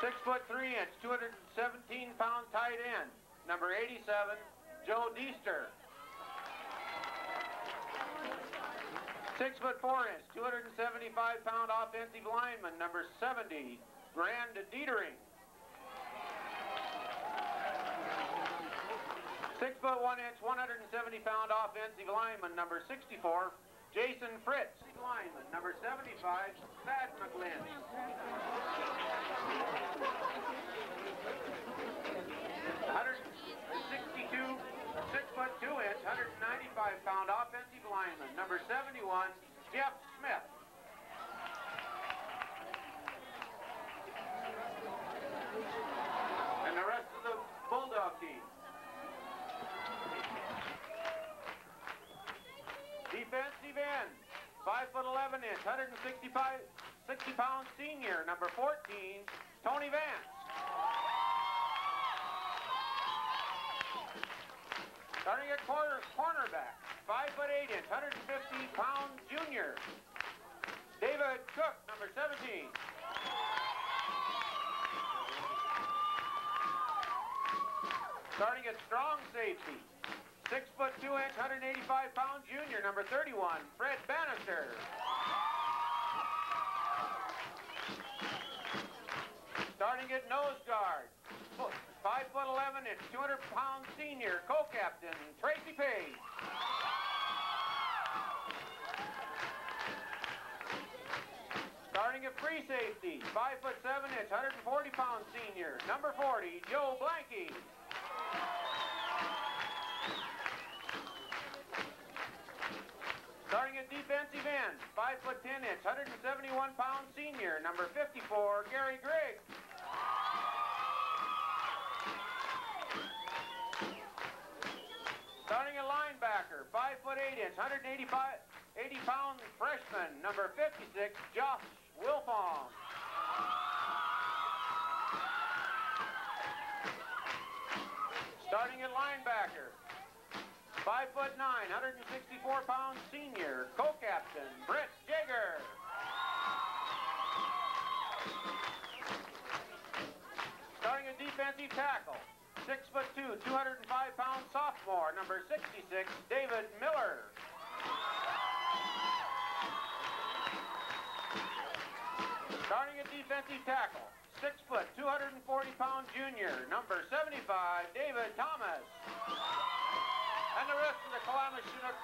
Six foot three inch, 217 pound tight end, number 87, Joe Deester. Six foot four inch, 275 pound offensive lineman, number 70, Grand Dietering. Six foot one inch, 170 pound offensive lineman, number 64, Jason Fritz. Lineman, number 75, Thad McGlynn. 162, six foot two inch, 195 pound offensive lineman, number 71, Jeff Smith. And the rest of the Bulldog team. Defensive end, 5 foot 11 inch, 165, 60 pound senior, number 14, Tony Vance. Starting at corner, cornerback, 5 foot 8 inch, 150 pound junior, David Cook, number 17. Starting at strong safety, Six foot two inch, 185 pound junior, number 31, Fred Bannister. Starting at nose guard, five foot 11 inch, 200 pound senior, co-captain, Tracy Page. Starting at free safety, five foot seven inch, 140 pound senior, number 40, Joe Blanky. Starting at defensive end, 5 foot 10 inch, 171 pound senior, number 54, Gary Grigg. Starting at linebacker, 5 foot 8 inch, 185 80 pound freshman, number 56, Josh Wilfong. Starting at linebacker, Five foot nine, 164 pound senior, co-captain, Britt Jagger. Starting a defensive tackle, six foot two, 205 pound sophomore, number 66, David Miller. Starting a defensive tackle, six foot, 240 pound junior, number 75, David Thomas and the rest of the Kalama Chinook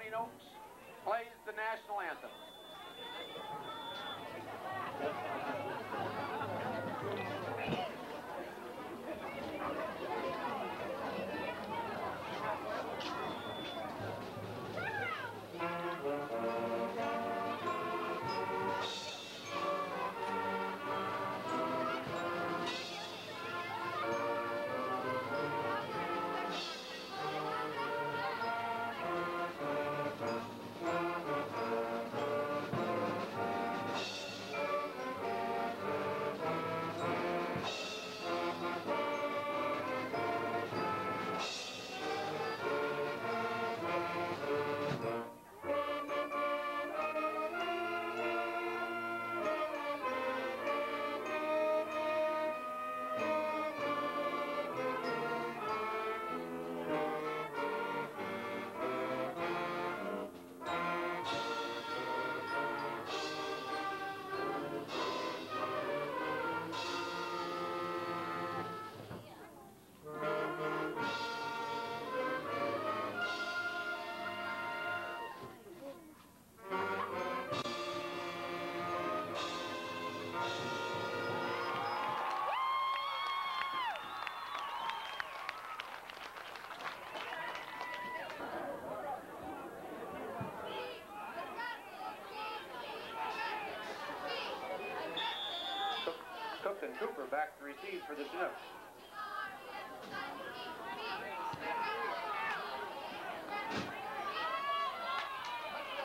Connie Noakes plays the national anthem. Cook and Cooper back to receive for the Chinooks.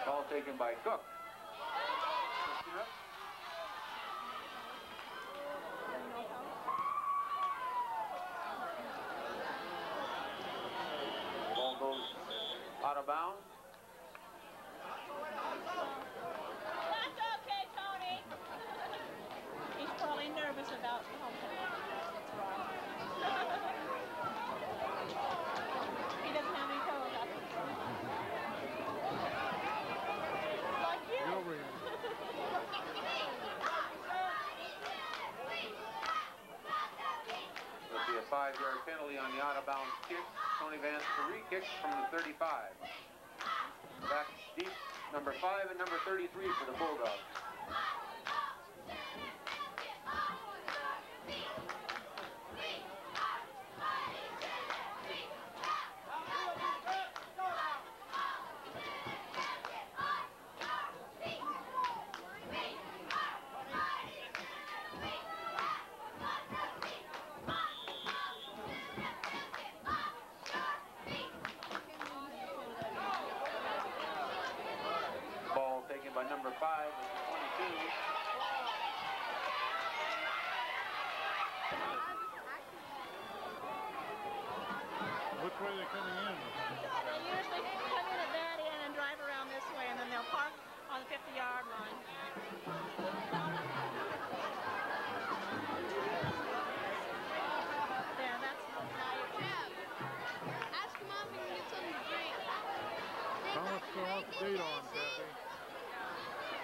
Ball taken by Cook. Five-yard penalty on the out-of-bounds kick. Tony Vance to re-kick from the 35. Back deep, number five and number 33 for the Bulldogs. Ball taken by number five, 22. Which way are they coming in? They usually come in at that end and drive around this way, and then they'll park on the 50-yard line. There, that's now you ask mom if we can get something to drink. How much do you want the date on, Kathy?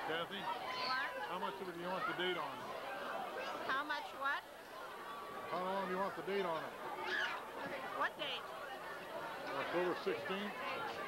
Kathy, What? how much do you want the date on? How much what? How long do you want the date on it? What date? October 16th?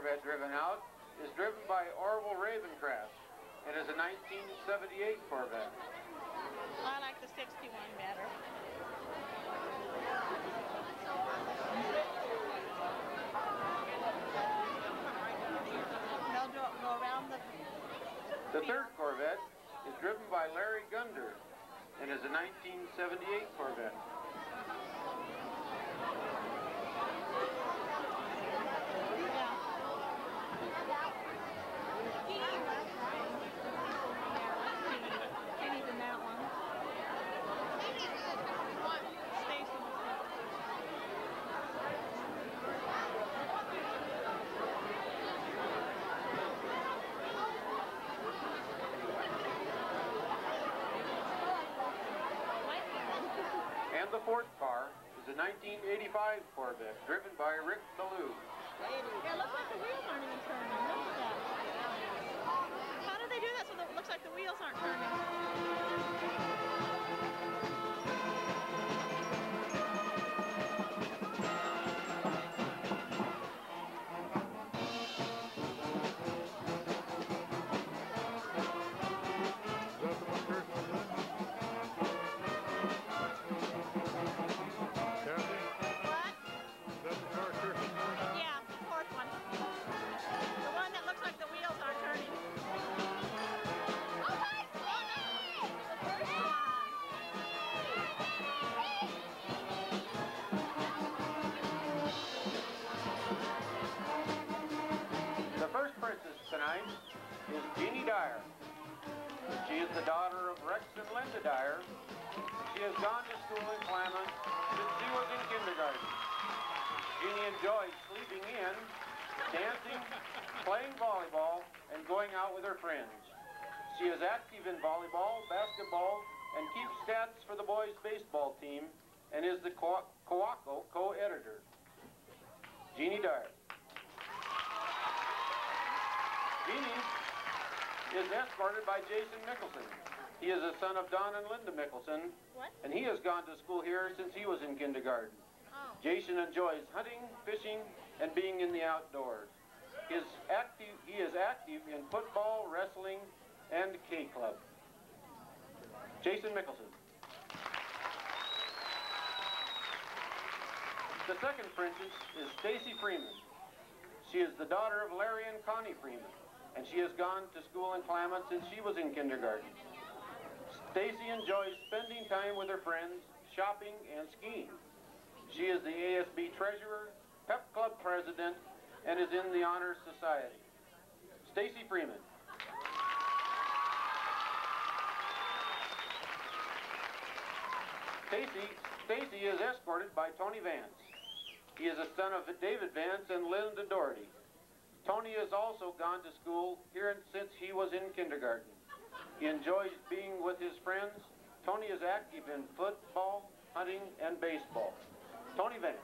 Corvette driven out is driven by Orville Ravencraft and is a 1978 Corvette. I like the 61 better. They'll go, go around the. The third Corvette is driven by Larry Gunder and is a 1978 Corvette. The car is a 1985 Corvette driven by Rick Ballou. Yeah, it looks like the wheels aren't even turning. How do they do that so it looks like the wheels aren't turning? Jeannie Dyer. She is the daughter of Rex and Linda Dyer. She has gone to school in Kalama since she was in kindergarten. Jeannie enjoys sleeping in, dancing, playing volleyball, and going out with her friends. She is active in volleyball, basketball, and keeps stats for the boys' baseball team, and is the Co- Coaco co-editor. Jeannie Dyer. Jeannie is escorted by Jason Mickelson. He is a son of Don and Linda Mickelson, What? and he has gone to school here since he was in kindergarten. Oh. Jason enjoys hunting, fishing, and being in the outdoors. His active, he is active in football, wrestling, and K Club. Jason Mickelson. The second princess is Stacy Freeman. She is the daughter of Larry and Connie Freeman, and she has gone to school in Kalama since she was in kindergarten. Stacy enjoys spending time with her friends, shopping, and skiing. She is the ASB treasurer, pep club president, and is in the Honor Society. Stacy Freeman. Stacy Stacy is escorted by Tony Vance. He is a son of David Vance and Linda Doherty. Tony has also gone to school here since he was in kindergarten. He enjoys being with his friends. Tony is active in football, hunting, and baseball. Tony Vance.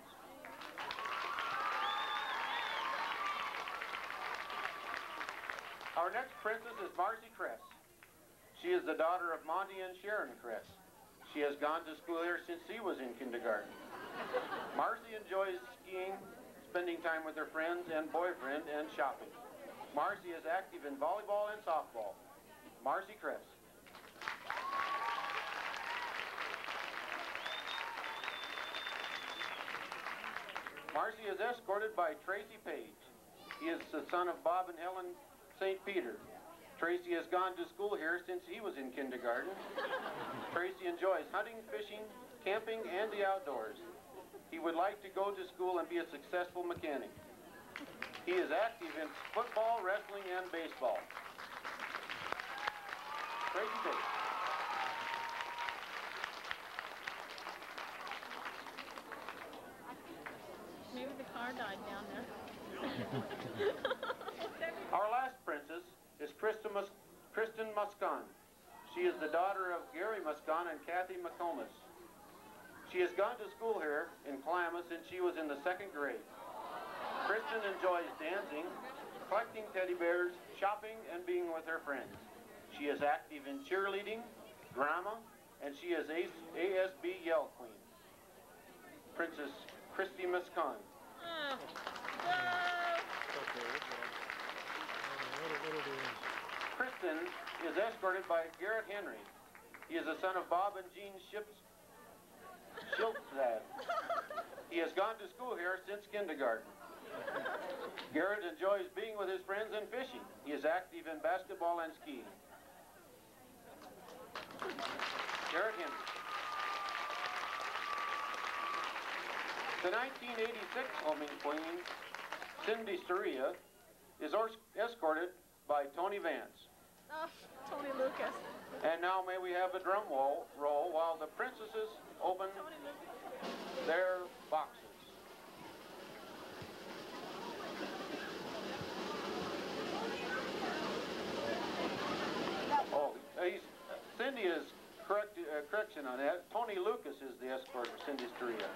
Our next princess is Marcy Kress. She is the daughter of Monty and Sharon Kress. She has gone to school here since she was in kindergarten. Marcy enjoys skiing, spending time with her friends and boyfriend, and shopping. Marcy is active in volleyball and softball. Marcy Kress. Marcy is escorted by Tracy Page. He is the son of Bob and Helen St. Peter. Tracy has gone to school here since he was in kindergarten. Tracy enjoys hunting, fishing, camping, and the outdoors. He would like to go to school and be a successful mechanic. He is active in football, wrestling, and baseball. Tracy Page. Maybe the car died down there. Our last princess is Kristen, Mus- Kristen Muscon. She is the daughter of Gary Muscon and Kathy McComas. She has gone to school here in Kalama since she was in the second grade. Kristen enjoys dancing, collecting teddy bears, shopping, and being with her friends. She is active in cheerleading, drama, and she is ASB Yell Queen. Princess Christy they? Kristen is escorted by Garrett Henry. He is the son of Bob and Jean Ships, Schiltstad. He has gone to school here since kindergarten. Garrett enjoys being with his friends and fishing. He is active in basketball and skiing. Garrett Henry. The 1986 homing queen, Cindy Storia, is escorted by Tony Vance. Oh, Tony Lucas. And now may we have a drum roll, roll while the princesses open their boxes. Oh, he's, Cindy is correct, uh, correction on that. Tony Lucas is the escort of Cindy Storia.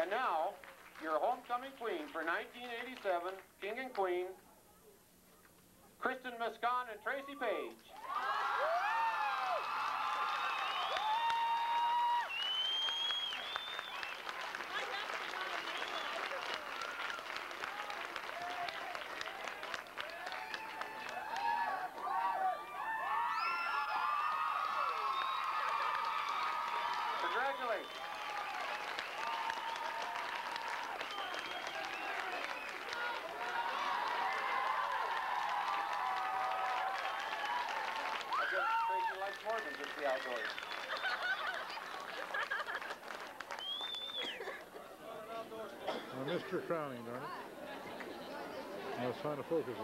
And now, your homecoming queen for 1987, king and queen, Kristen Muscon and Tracy Page. The outdoors. Your crowning, darn it. I was trying to focus it.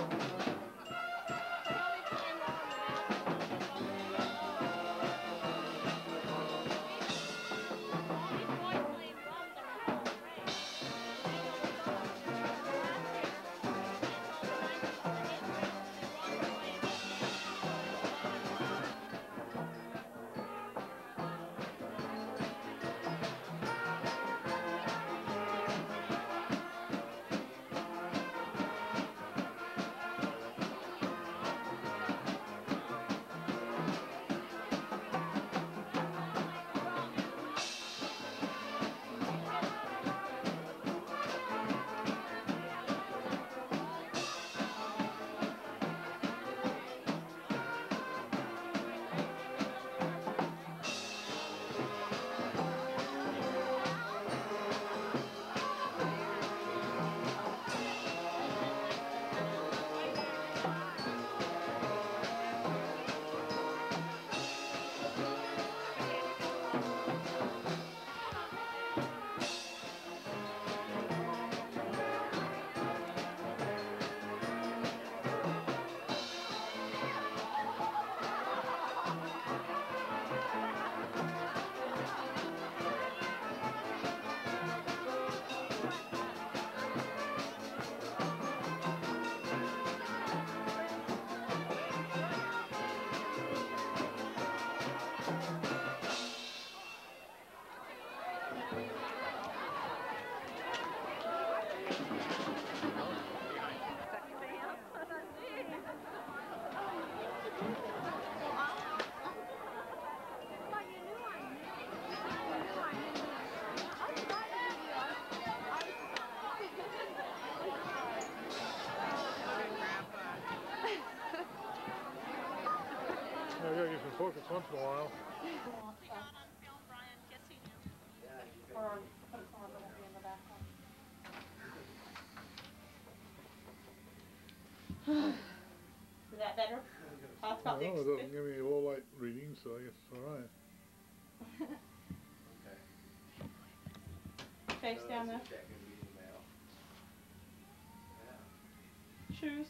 Yeah, I gotta get some focus once in a while. We got on film, Brian. Yes, he knew. Or put some of it in the background. Is that better? That's I don't know, it doesn't ex- give me a low light reading, so I guess it's alright. Okay. Face down there. Shoes.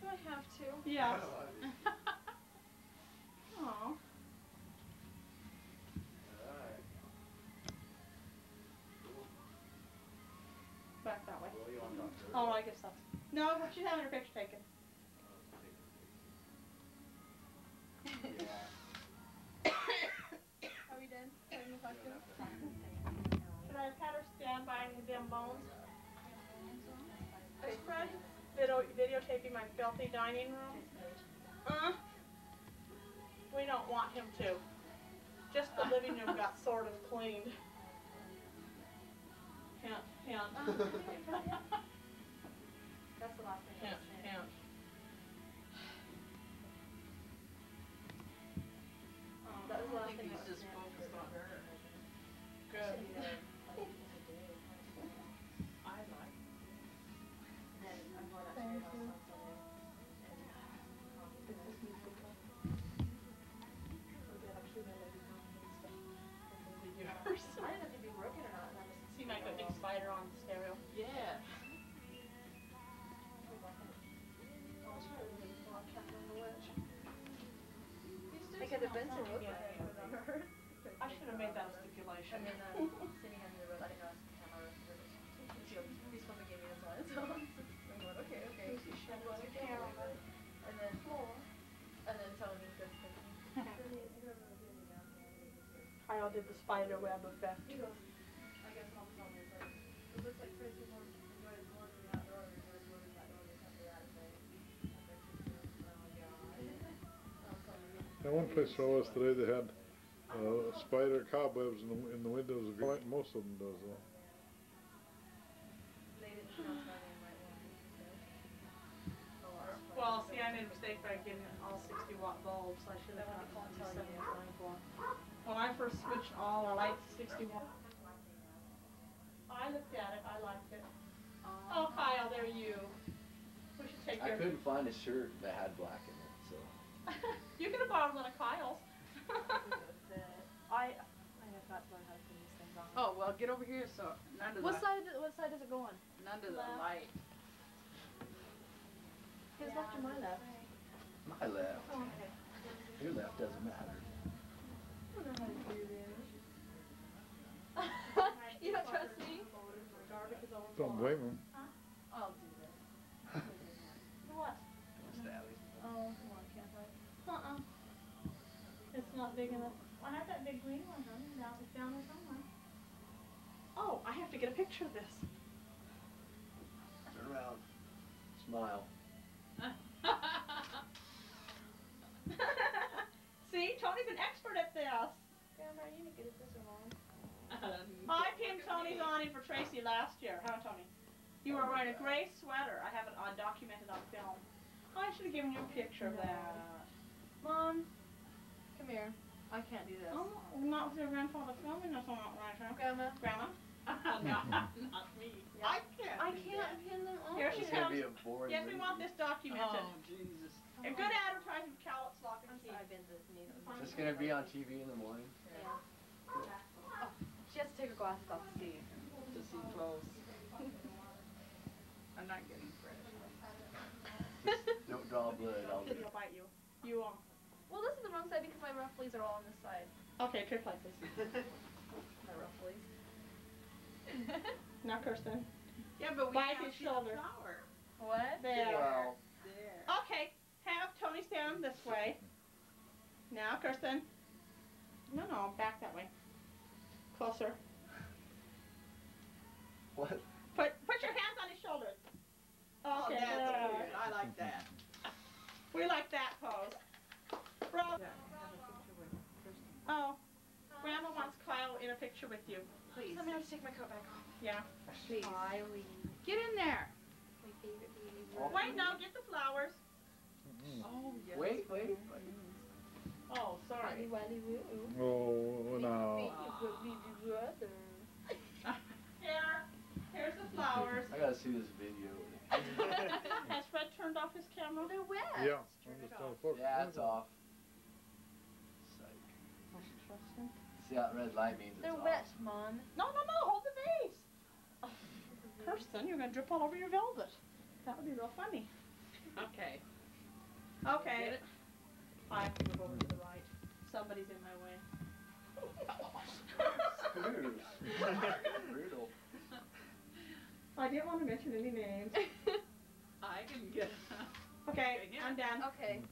Do I have to? Yes. Aw. Back that way. Mm-hmm. Oh, I guess that's. No, she's having her picture taken. Should I have had her stand by and them bones? Is Fred video, videotaping my filthy dining room? Uh, we don't want him to. Just the living room got sort of cleaned. Hint, hint. That's the last thing I Hint, And then, um, sitting under the road, I didn't know I was the camera. And she goes, he's supposed to me his line, so I'm going, okay, okay. I'm going, okay, okay. And then, and then telling me good thing. Kyle did the spider web effect. He I guess mom told me, it looks like Tracy wants, enjoys going to that door, and enjoys going to that door, and come to that thing. I'm like, oh, God. I'm telling you. That one place I was today, they had, uh, spider cobwebs in the, in the windows, like most of them does though. They didn't pronounce my name right one. so. I was fine. Well, see, I made a mistake by getting all sixty watt bulbs. I should have That gone one to you. watt. When I first switched all our lights to sixty watt. I looked at it, I liked it. Oh, Kyle, there you. We should take Care. I couldn't find a shirt that had black in it, so. You could have bought one of Kyle's. Oh, well, get over here, so none of What the, side, what side does it go on? none of the left? light. His left or my left? My left. Oh, okay. Your left doesn't matter. I don't know how to do this. you don't trust me? Don't blame him. Huh? I'll do this. What? Stabby. Oh, come on, can't I? Uh-uh. It's not big enough. I have that big green one, honey, down, it's down there somewhere. Oh, I have to get a picture of this. Turn around. Smile. See, Tony's an expert at this. Grandma, are you gonna get it this or mom? I pinned Tony's awning for Tracy last year, huh, Tony? You were wearing a gray sweater. I have it on documented on film. I should have given you a picture of that. Mom, come here. I can't do this. Oh, not with your grandfather filming us on right, huh? Grandma, Grandma? no, not me. I can't. I can't that. pin them on. Here It's she gonna comes. be a boring Yes, we want movie. this documented. Jesus. A good advertising, Cowlitz Lock and Key. I've been to need Is this gonna be on TV in the morning? Yeah. Oh, She has to take her glasses off to see. to see close. I'm not getting fresh. Don't draw blood. I'll bite you. You um. Well, this is the wrong side because my rufflies are all on this side. Okay, trick like this. My rufflies. Now, Kirsten. Yeah, but we Bite have his to see shoulder. flower. what? There. Well, There. Okay, have Tony stand this way. Now, Kirsten. No, no, back that way. Closer. what? Put put your hands on his shoulders. Oh, Okay. that's there. good. I like that. We like that pose. Bro, Yeah, have a picture with Kristen. oh, Grandma wants Kyle in a picture with you. Please. I'm gonna have to take my coat back off. Yeah. Please. Kylie, Get in there. my favorite baby. Wait, no, get the flowers. Oh, yes. Wait, wait. Oh, Wiley, Wiley, woo. Oh, no. Here, here's the flowers. I gotta see this video. Has Fred turned off his camera? They're wet. Yeah. I'm just trying to focus. yeah, it's off. See that red light means They're off. wet, mom. No, no, no, hold the vase. Kirsten, you're gonna drip all over your velvet. That would be real funny. Okay. Okay. Get it? I have to move over to the right. Somebody's in my way. Brutal. I didn't want to mention any names. I can get. Okay, Okay, here. I'm done. Okay.